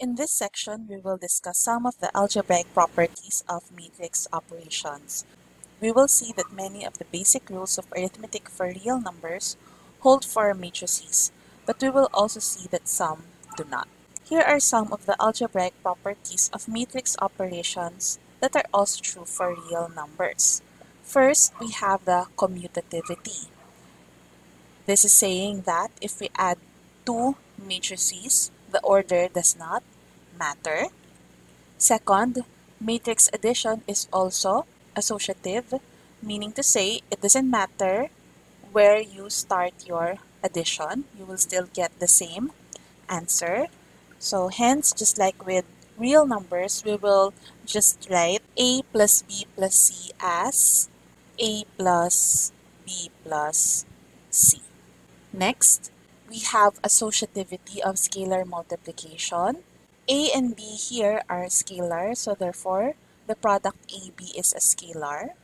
In this section, we will discuss some of the algebraic properties of matrix operations. We will see that many of the basic rules of arithmetic for real numbers hold for matrices, but we will also see that some do not. Here are some of the algebraic properties of matrix operations that are also true for real numbers. First, we have the commutativity. This is saying that if we add two matrices, the order does not matter. Second, matrix addition is also associative, meaning to say it doesn't matter where you start your addition, you will still get the same answer. So hence, just like with real numbers, we will just write a plus b plus c as a plus b plus c. Next, we have associativity of scalar multiplication. A and B here are scalar, so therefore the product AB is a scalar.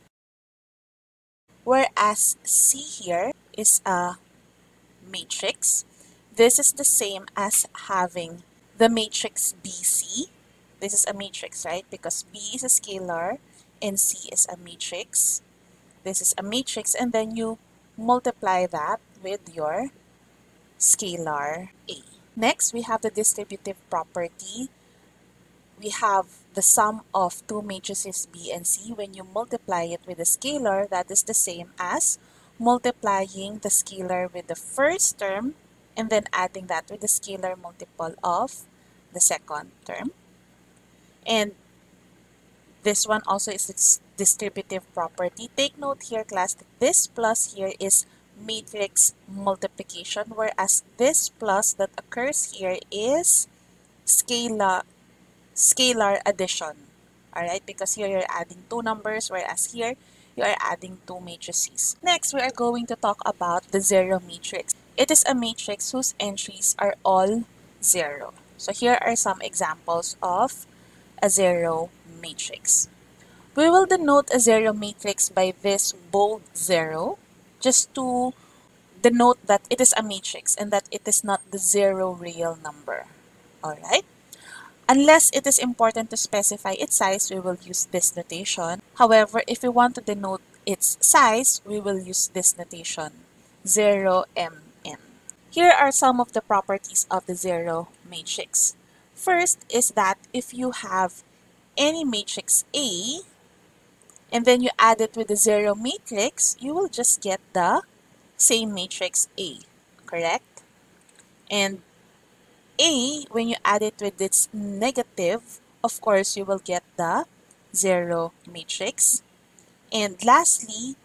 Whereas C here is a matrix. This is the same as having the matrix BC. This is a matrix, right? Because B is a scalar and C is a matrix. This is a matrix and then you multiply that with your scalar A. Next, we have the distributive property. We have the sum of two matrices B and C. When you multiply it with a scalar, that is the same as multiplying the scalar with the first term and then adding that with the scalar multiple of the second term. And this one also is its distributive property. Take note here, class, that this plus here is matrix multiplication whereas this plus that occurs here is scalar scalar addition. All right because here you're adding two numbers whereas here you are adding two matrices. Next we are going to talk about the zero matrix. It is a matrix whose entries are all zero. So here are some examples of a zero matrix. We will denote a zero matrix by this bold zero just to denote that it is a matrix and that it is not the zero real number. Alright? Unless it is important to specify its size, we will use this notation. However, if we want to denote its size, we will use this notation, 0mn. Here are some of the properties of the zero matrix. First is that if you have any matrix A, and then you add it with the zero matrix, you will just get the same matrix A, correct? And A, when you add it with its negative, of course, you will get the zero matrix. And lastly,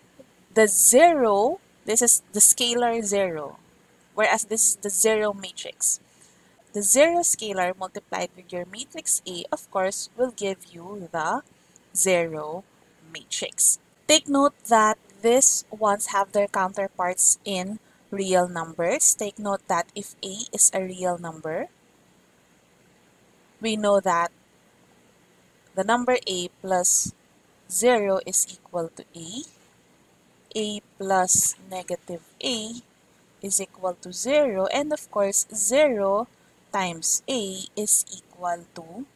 the zero, this is the scalar zero, whereas this is the zero matrix. The zero scalar multiplied with your matrix A, of course, will give you the zero matrix. Take note that these ones have their counterparts in real numbers. Take note that if A is a real number, we know that the number A plus 0 is equal to A. A plus negative A is equal to 0. And of course, 0 times A is equal to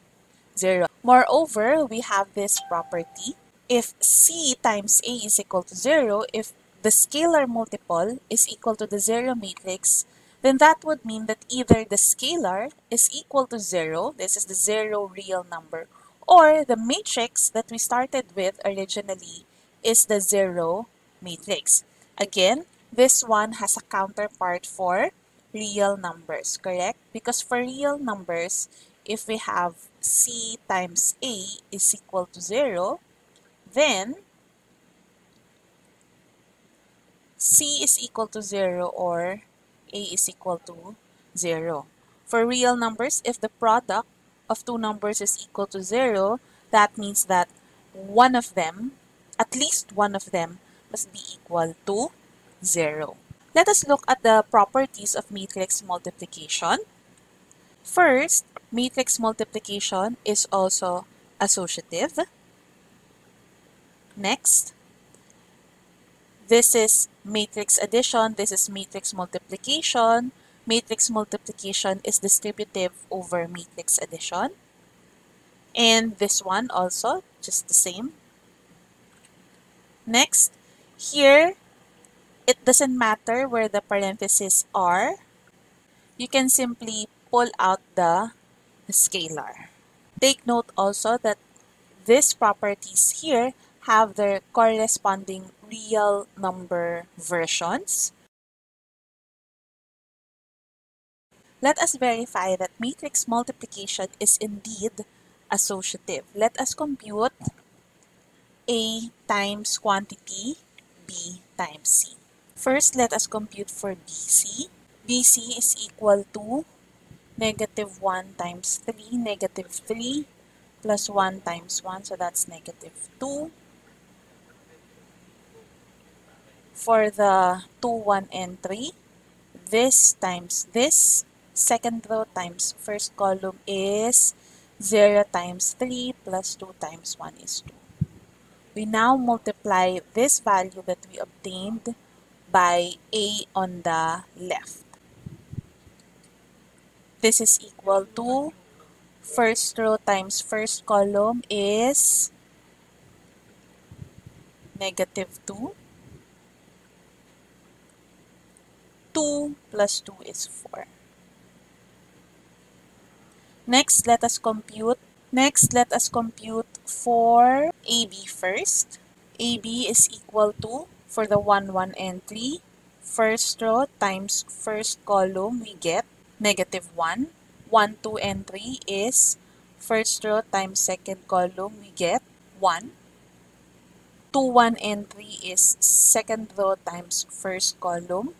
0. Moreover, we have this property if C times A is equal to 0, if the scalar multiple is equal to the zero matrix, then that would mean that either the scalar is equal to 0, this is the zero real number, or the matrix that we started with originally is the zero matrix. Again, this one has a counterpart for real numbers, correct? Because for real numbers, if we have C times A is equal to 0, then C is equal to 0 or A is equal to 0. For real numbers, if the product of two numbers is equal to 0, that means that one of them, at least one of them, must be equal to 0. Let us look at the properties of matrix multiplication. First, matrix multiplication is also associative. Next, this is matrix addition, this is matrix multiplication. matrix multiplication is distributive over matrix addition. And this one also, just the same. Next, here, it doesn't matter where the parentheses are. You can simply pull out the scalar. Take note also that these properties here have their corresponding real number versions. Let us verify that matrix multiplication is indeed associative. Let us compute A times quantity B times C. First, let us compute for BC. BC is equal to negative 1 times 3, negative 3 plus 1 times 1, so that's negative 2. For the 2, 1, and 3, this times this, second row times first column is 0 times 3 plus 2 times 1 is 2. We now multiply this value that we obtained by A on the left. This is equal to first row times first column is negative 2. 2 plus 2 is 4. Next, let us compute. Next, let us compute for AB first. AB is equal to, for the 1, 1, and 3, first row times first column, we get negative 1. 1, 2, and 3 is first row times second column, we get 1. 2, 1, and 3 is second row times first column,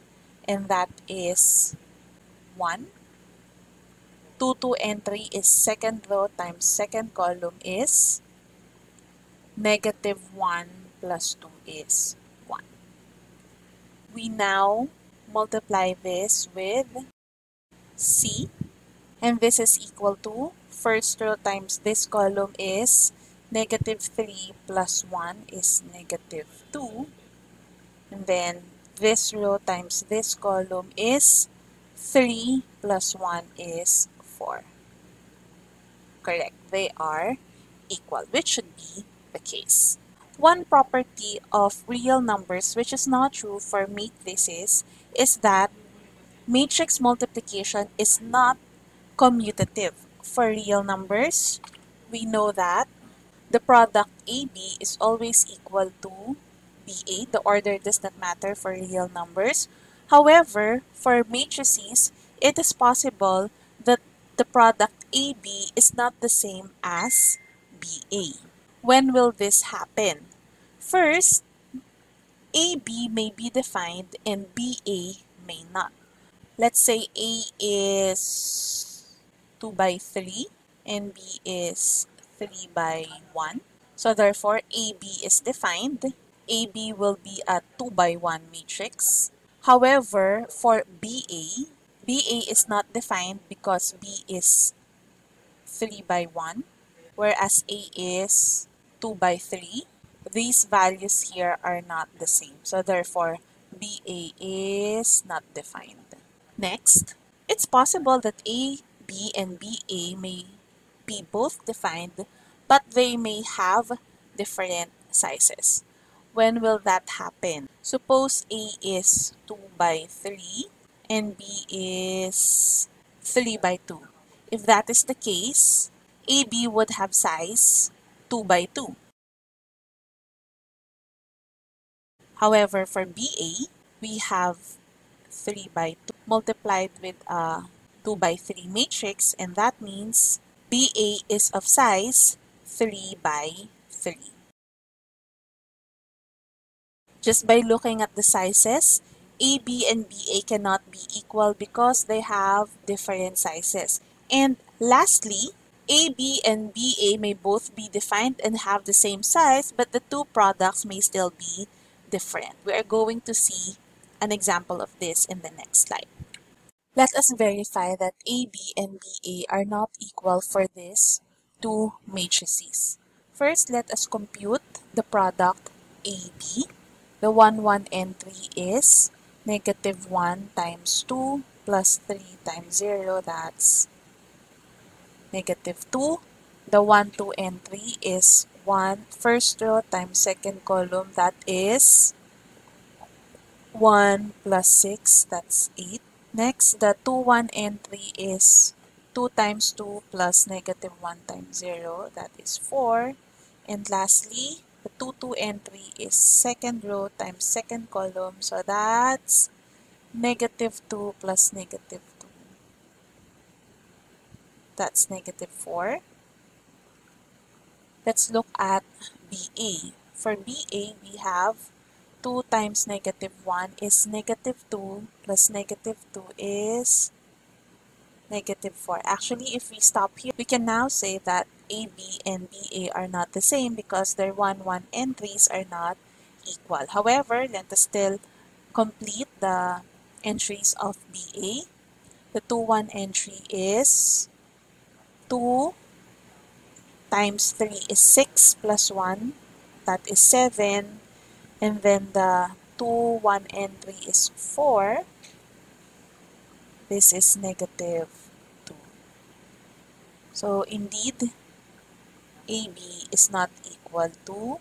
and that is 1. 2, 2, and 3 is second row times second column is negative 1 plus 2 is 1. We now multiply this with C and this is equal to first row times this column is negative 3 plus 1 is negative 2 and then this row times this column is 3 plus 1 is 4. Correct. They are equal, which should be the case. One property of real numbers which is not true for matrices is that matrix multiplication is not commutative. For real numbers, we know that the product AB is always equal to BA. The order does not matter for real numbers. However, for matrices, it is possible that the product AB is not the same as BA. When will this happen? First, AB may be defined and BA may not. Let's say A is 2 by 3 and B is 3 by 1. So therefore, AB is defined. AB will be a 2 by 1 matrix. However, for BA, BA is not defined because B is 3 by 1, whereas A is 2 by 3. These values here are not the same. So therefore, BA is not defined. Next, it's possible that A, B, and BA may be both defined, but they may have different sizes. When will that happen? Suppose A is 2 by 3 and B is 3 by 2. If that is the case, AB would have size 2 by 2. However, for BA, we have 3 by 2 multiplied with a 2 by 3 matrix and that means BA is of size 3 by 3. Just by looking at the sizes, AB and BA cannot be equal because they have different sizes. And lastly, AB and BA may both be defined and have the same size, but the two products may still be different. We are going to see an example of this in the next slide. Let us verify that AB and BA are not equal for these two matrices. First, let us compute the product AB. The 1, 1, and 3 is negative 1 times 2 plus 3 times 0, that's negative 2. The 1, 2, and 3 is 1 first row times second column, that is 1 plus 6, that's 8. Next, the 2, 1, and 3 is 2 times 2 plus negative 1 times 0, that is 4. And lastly, the 2, 2, and 3 is second row times second column, so that's negative 2 plus negative 2. That's negative 4. Let's look at BA. For BA, we have 2 times negative 1 is negative 2 plus negative 2 is negative 4. Actually, if we stop here, we can now say that AB and BA are not the same because their 1, 1 entries are not equal. However, let us still complete the entries of BA. The 2, 1 entry is 2 times 3 is 6 plus 1, that is 7. And then the 2, 1, entry is 4. This is negative 2. So indeed, AB is not equal to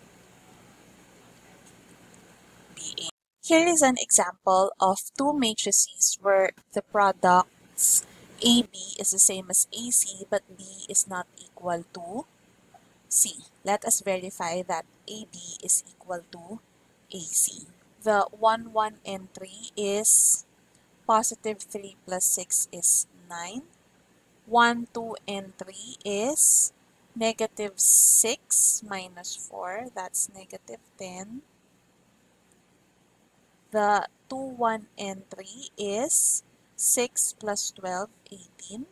BA. Here is an example of two matrices where the products AB is the same as AC but B is not equal to C. Let us verify that AB is equal to AC. The 1, 1, and 3 is positive 3 plus 6 is 9. 1, 2, and 3 is negative 6 minus 4, that's negative 10. The 2, 1, and 3 is 6 plus 12, 18.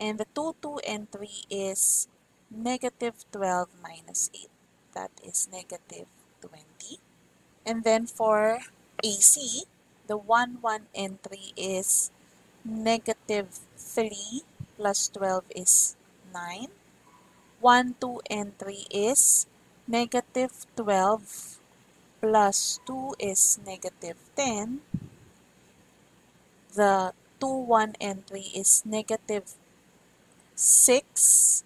And the 2, 2, and 3 is negative 12 minus 8. That is negative 20. And then for AC, the 1, 1, and 3 is negative 3 plus 12 is 9. 1, 2, and 3 is negative 12 plus 2 is negative 10. The 2, 1, and 3 is negative 6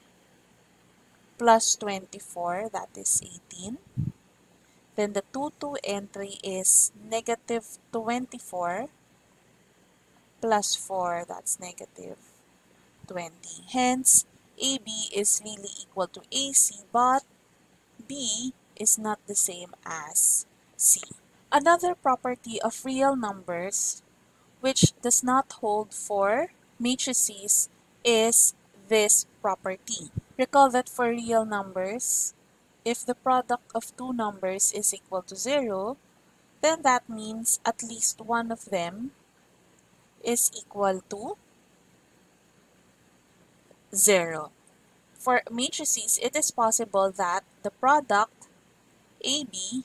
plus 24, that is 18. Then the 2, 2, and 3 is negative 24 plus 4, that's negative 20. Hence, AB is really equal to AC, but B is not the same as C. Another property of real numbers which does not hold for matrices is this property. Recall that for real numbers, if the product of two numbers is equal to 0, then that means at least one of them is equal to 0. For matrices, it is possible that the product AB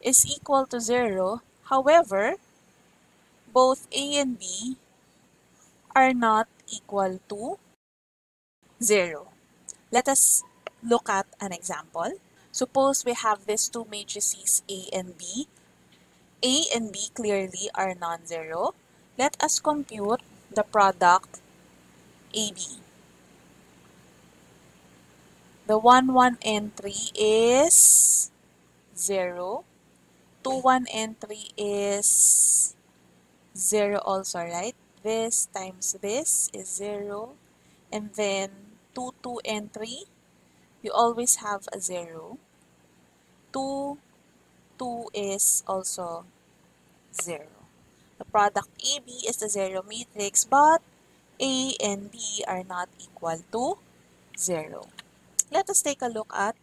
is equal to 0. However, both A and B are not equal to 0. Let us look at an example. Suppose we have these two matrices A and B. A and B clearly are non-zero. Let us compute the product AB. The 1, 1, and 3 is 0. 2, 1, and 3 is 0 also, right? This times this is 0. And then 2, 2, and 3, you always have a 0. 2, 2 is also 0. The product AB is the zero matrix, but A and B are not equal to 0. Let us take a look at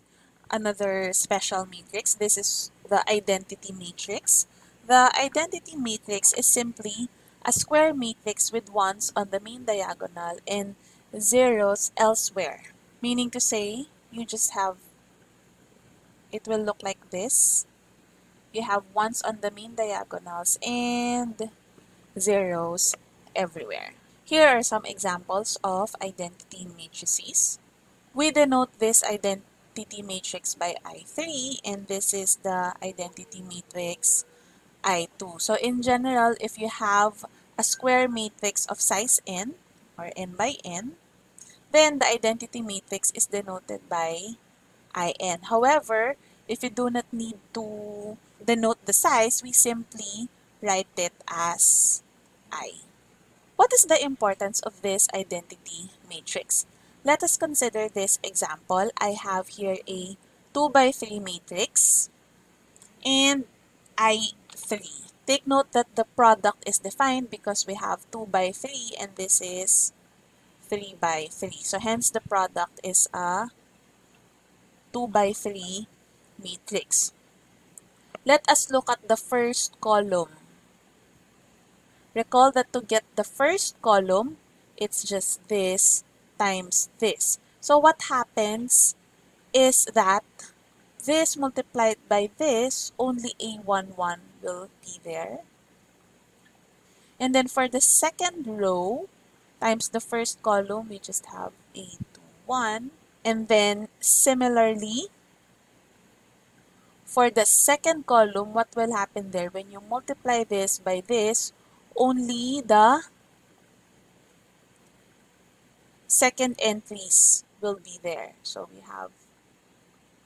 another special matrix. This is the identity matrix. The identity matrix is simply a square matrix with ones on the main diagonal and zeros elsewhere. Meaning to say, you just have, it will look like this. You have ones on the main diagonals and zeros everywhere. Here are some examples of identity matrices. We denote this identity matrix by I3 and this is the identity matrix I2. So in general, if you have a square matrix of size n, or n by n, then the identity matrix is denoted by in. However, if you do not need to denote the size, we simply write it as i. What is the importance of this identity matrix? Let us consider this example. I have here a 2 by 3 matrix and I3. Take note that the product is defined because we have 2 by 3 and this is 3 by 3. So hence the product is a 2 by 3 matrix. Let us look at the first column. Recall that to get the first column, it's just this times this. So what happens is that this multiplied by this, only A11 will be there. And then for the second row, times the first column, we just have A21. And then similarly, for the second column, what will happen there? When you multiply this by this, only the second entries will be there. So we have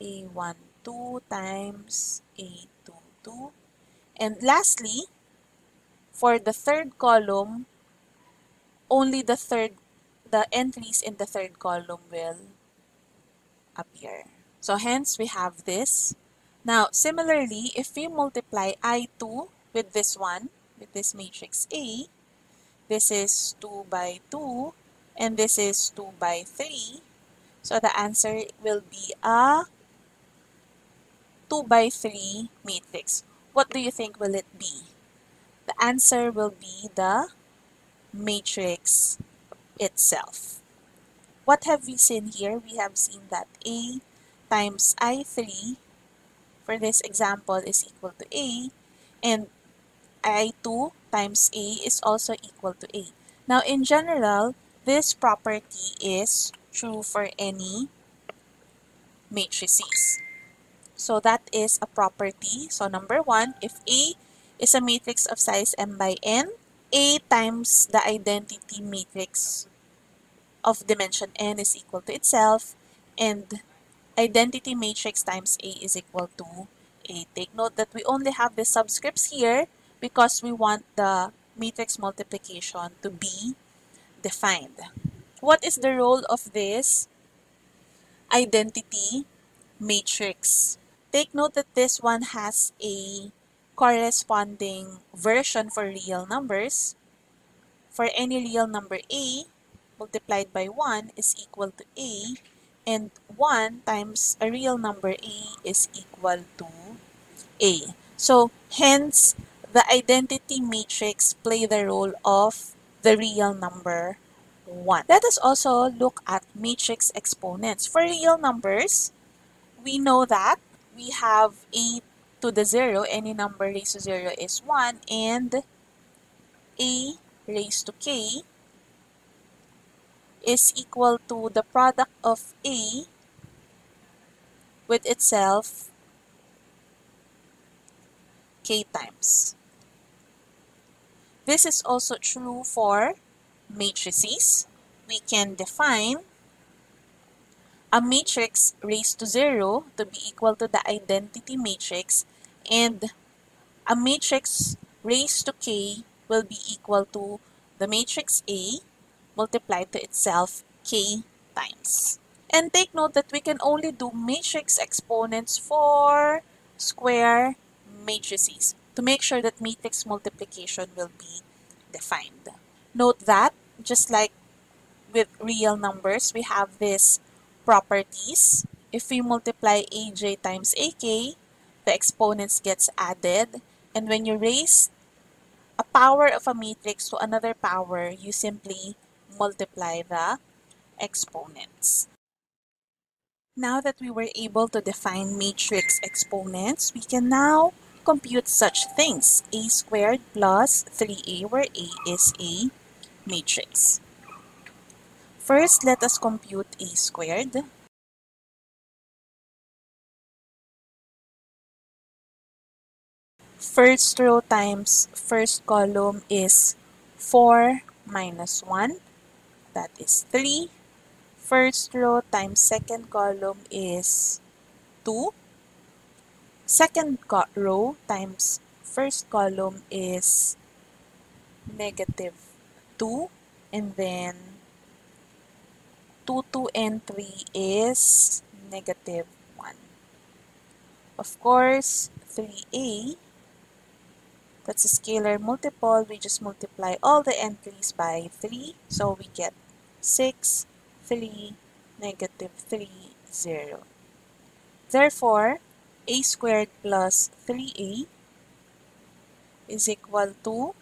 A12 times A22. And lastly, for the third column, only the third the entries in the third column will appear. So hence we have this. Now similarly, if we multiply I2 with this one, with this matrix A, this is 2 by 2 and this is 2 by 3. So the answer will be a 2 by 3 matrix. What do you think will it be? The answer will be the matrix itself. What have we seen here? We have seen that A times I3 for this example is equal to A and I2 times A is also equal to A. Now in general, this property is true for any matrices. So that is a property. So number one, if A is a matrix of size m by n, A times the identity matrix of dimension n is equal to itself and identity matrix times A is equal to A. Take note that we only have the subscripts here because we want the matrix multiplication to be defined. What is the role of this identity matrix? Take note that this one has a corresponding version for real numbers. For any real number A, multiplied by 1 is equal to A and 1 times a real number A is equal to A. So, hence, the identity matrix play the role of the real number 1. Let us also look at matrix exponents. For real numbers, we know that we have A to the 0, any number raised to 0 is 1, and A raised to K is equal to the product of A with itself k times. This is also true for matrices. We can define a matrix raised to 0 to be equal to the identity matrix and a matrix raised to k will be equal to the matrix A multiplied to itself k times. And take note that we can only do matrix exponents for square matrices to make sure that matrix multiplication will be defined. Note that, just like with real numbers, we have these properties. If we multiply aj times ak, the exponents gets added. And when you raise a power of a matrix to another power, you simply multiply the exponents. Now that we were able to define matrix exponents, we can now compute such things. a squared plus 3a where a is a matrix. First, let us compute a squared. First row times first column is 4 minus 1. That is 3. First row times second column is 2. Second row times first column is negative 2. And then 2, 2, and 3 is negative 1. Of course, 3a, that's a scalar multiple. We just multiply all the entries by 3. So we get 6, 3, negative 3, 0. Therefore, a squared plus 3a is equal to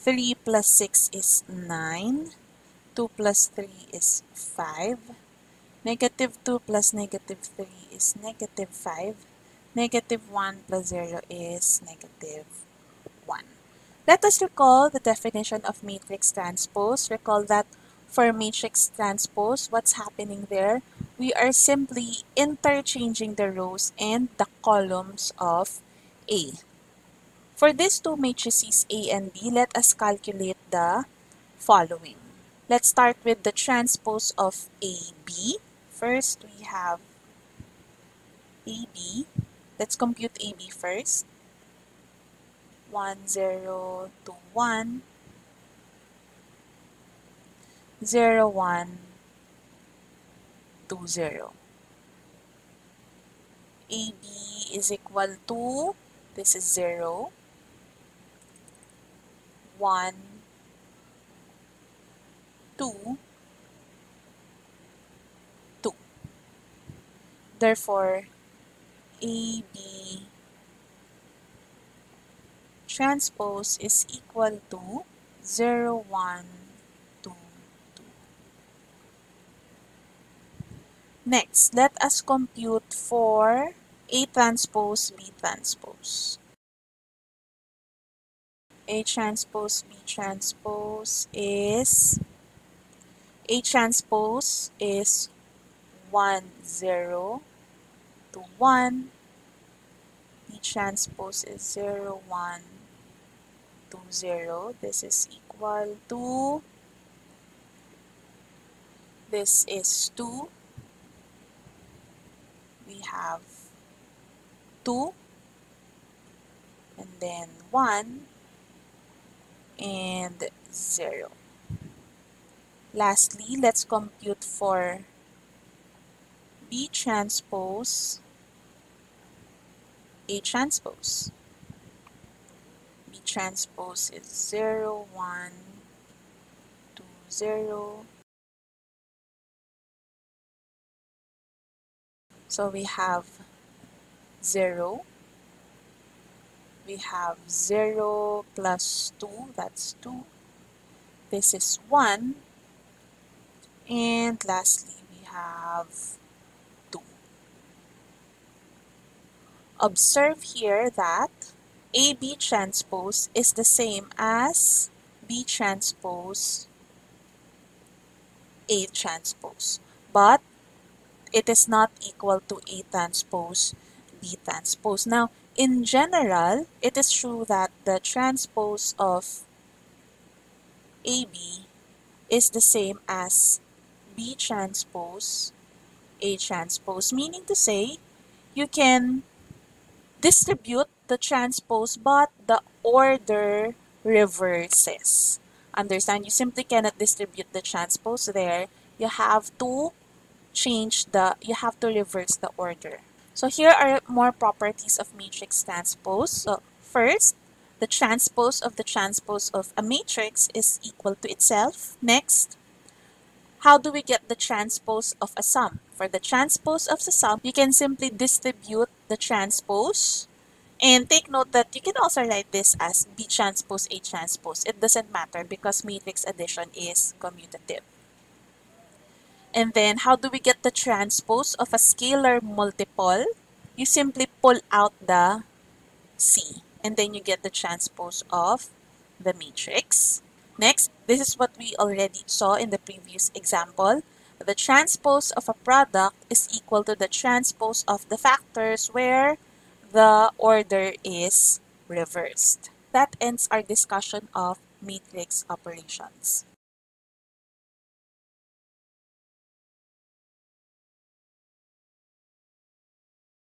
Three plus six is nine. Two plus three is five. Negative two plus negative three is negative five. Negative one plus zero is negative one. Let us recall the definition of matrix transpose. Recall that for matrix transpose, what's happening there? We are simply interchanging the rows and the columns of A. For these two matrices A and B, let us calculate the following. Let's start with the transpose of AB. First, we have AB. Let's compute AB first. 1, 0, 2, 1. 0, 1, 2, 0. AB is equal to, this is 0, 1, 2, 2. Therefore, AB transpose is equal to 0, 1, 2, 2. Next, let us compute for A transpose, B transpose. A transpose, B transpose is A transpose is 1, 0 to 1. B transpose is 0, 1 to 0. This is equal to this is 2. We have 2 and then 1 and 0. Lastly, let's compute for B transpose A transpose. B transpose is 0, 1, 2, 0. So we have 0, we have 0 plus 2, that's 2. This is 1. And lastly, we have 2. Observe here that AB transpose is the same as B transpose A transpose. But it is not equal to A transpose B transpose. Now, in general, it is true that the transpose of AB is the same as B transpose A transpose, meaning to say you can distribute the transpose but the order reverses. Understand? You simply cannot distribute the transpose there. You have to change the, you have to reverse the order. So here are more properties of matrix transpose. So first, the transpose of the transpose of a matrix is equal to itself. Next, how do we get the transpose of a sum? For the transpose of the sum, you can simply distribute the transpose. And take note that you can also write this as B transpose A transpose. It doesn't matter because matrix addition is commutative. And then, how do we get the transpose of a scalar multiple? You simply pull out the C, and then you get the transpose of the matrix. Next, this is what we already saw in the previous example. the transpose of a product is equal to the transpose of the factors where the order is reversed. That ends our discussion of matrix operations.